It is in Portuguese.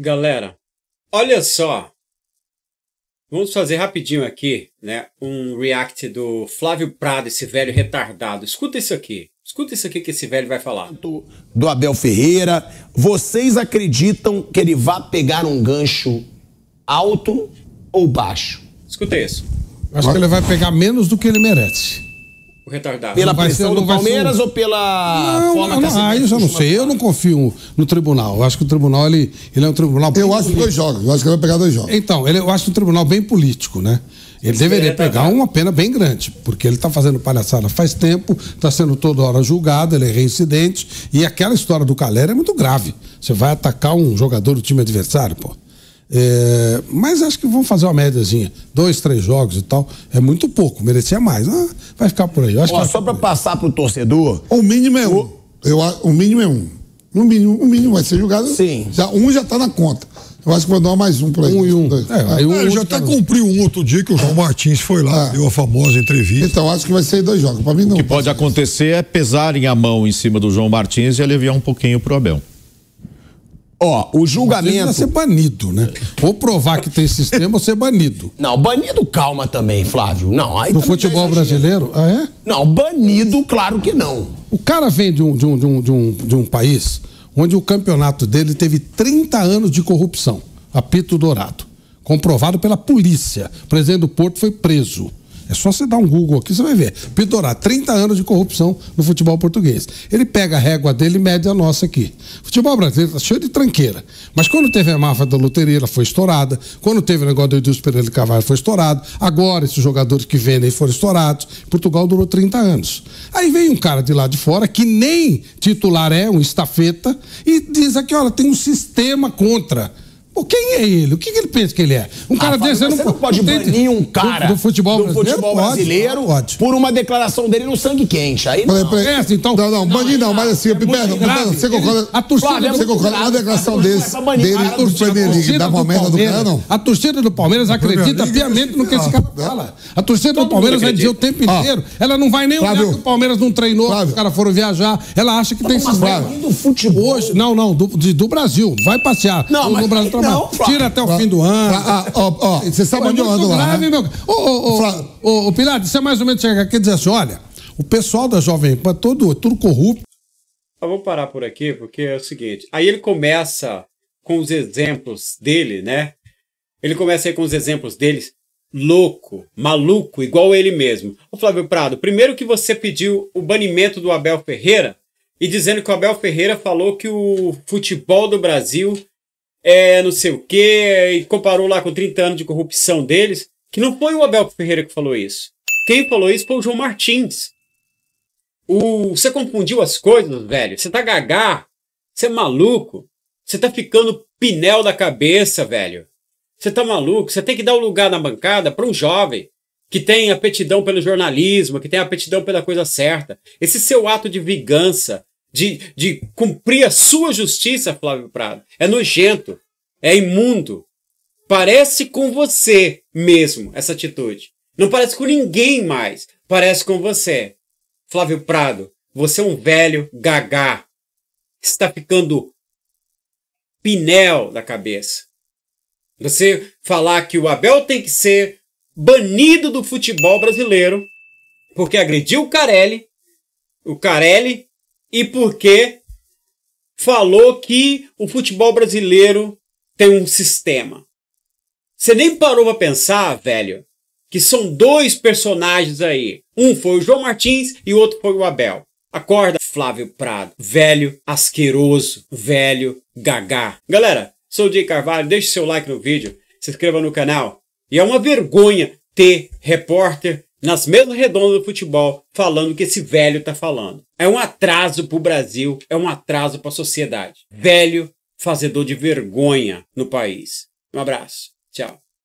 Galera, olha só. Vamos fazer rapidinho aqui, né? Um react do Flávio Prado, esse velho retardado. Escuta isso aqui. Escuta isso aqui que esse velho vai falar. Do Abel Ferreira. Vocês acreditam que ele vai pegar um gancho alto ou baixo? Escuta isso. Acho que ele vai pegar menos do que ele merece. O retardado. Pela vai pressão ser- do ser Palmeiras um- ou pela Não, forma não, que a não, aí eu já não sei. Eu não confio no tribunal. Eu acho que o tribunal ele, ele é um tribunal. Eu acho dois jogos. Eu acho que ele vai pegar dois jogos. Então, ele, eu acho um tribunal bem político, né? Ele deveria pegar uma pena bem grande, porque ele está fazendo palhaçada faz tempo, está sendo toda hora julgado, ele é reincidente, e aquela história do Calera é muito grave. Você vai atacar um jogador do time adversário, pô. É, mas acho que vão fazer uma médiazinha. Dois, três jogos e tal. É muito pouco, merecia mais. Ah, vai ficar por aí. Eu acho que Ó, só aí. passar pro torcedor, O mínimo é um. Eu, o mínimo é um. No mínimo, o mínimo vai ser julgado. Sim. Já, um já tá na conta. Eu acho que vai dar mais um por aí. Um e um. Dois. É, aí um- É, ele já até cumpriu um outro dia que o João Martins foi lá, Ah. deu a famosa entrevista. Então, acho que vai ser dois jogos. Pra mim, não. O que pode acontecer é pesarem a mão em cima do João Martins e aliviar um pouquinho pro Abel. Ó, o Ele vai julgamento. ser banido, né? Ou provar que tem sistema ou ser banido. Não, banido calma também, Flávio. Não, aí No futebol brasileiro, ah, é? Não, banido, claro que não. O cara vem de um, de, um, de, um, de, um, de um país onde o campeonato dele teve 30 anos de corrupção. Apito Dourado. Comprovado pela polícia. O presidente do Porto foi preso. É só você dar um Google aqui, você vai ver. Apito Dourado, 30 anos de corrupção no futebol português. Ele pega a régua dele e mede a nossa aqui. O futebol brasileiro tá cheio de tranqueira. Mas quando teve a máfia da loteria, foi estourada. Quando teve o negócio do Edilson Pereira Carvalho, foi estourado. Agora, esses jogadores que vendem foram estourados. Portugal durou 30 anos. Aí vem um cara de lá de fora, que nem titular é, um estafeta, e diz aqui, olha, tem um sistema contra. Pô, quem é ele? O que, que ele pensa que ele é? Um cara Ah, Fábio, desse você não pode tem- banir um cara do, do futebol do brasileiro. futebol brasileiro pode. por uma declaração dele no sangue quente. Aí não. peraí. É, então- Não, não, banir não, mas assim, grave. perdão, você concorda? A torcida é Você concorda? Uma grave, declaração cara, não desse, é banir dele cara do no Premier League, torcida dá do Palmeiras- cara, não? A torcida do Palmeiras acredita piamente no que esse cara fala. A torcida do Palmeiras vai dizer o tempo inteiro. Ela não vai nem olhar que o Palmeiras não treinou, os caras foram viajar. Ela acha que tem Mas sistema. banir do futebol. Hoje, não, não, do, Brasil. Vai passear. Não, mas- Brasil não. Flávio. Tira até o fim do ano. Ah, ah, ó, ó, você sabe Pô, onde é eu muito ando lá, grave, né? meu. Ô, ô, ô, Flávio. ô, ô, Pilates, você mais ou menos chega aqui e diz assim: olha, o pessoal da Jovem Pan, todo, tudo corrupto. Eu vou parar por aqui porque é o seguinte. Aí ele começa com os exemplos dele, né? Ele começa aí com os exemplos deles. Louco, maluco, igual ele mesmo. Ô Flávio Prado, primeiro que você pediu o banimento do Abel Ferreira e dizendo que o Abel Ferreira falou que o futebol do Brasil é não sei o quê e comparou lá com 30 anos de corrupção deles, que não foi o Abel Ferreira que falou isso. Quem falou isso foi o João Martins. O, você confundiu as coisas, velho. Você tá gagá. Você é maluco. Você tá ficando pinel da cabeça, velho. Você tá maluco. Você tem que dar o lugar na bancada para um jovem que tem aptidão pelo jornalismo, que tem aptidão pela coisa certa. Esse seu ato de vingança, de, de cumprir a sua justiça, Flávio Prado, é nojento. É imundo. Parece com você mesmo essa atitude. Não parece com ninguém mais. Parece com você. Flávio Prado, você é um velho gagá. Está ficando pinel da cabeça. Você falar que o Abel tem que ser banido do futebol brasileiro porque agrediu o Carelli, o Carelli, e porque falou que o futebol brasileiro tem um sistema. Você nem parou pra pensar, velho, que são dois personagens aí. Um foi o João Martins e o outro foi o Abel. Acorda, Flávio Prado, velho asqueroso, velho gagá. Galera, sou o Jay Carvalho, deixe seu like no vídeo, se inscreva no canal. E é uma vergonha ter repórter nas mesmas redondas do futebol falando o que esse velho tá falando. É um atraso pro Brasil, é um atraso pra sociedade. Velho fazedor de vergonha no país. Um abraço. Tchau.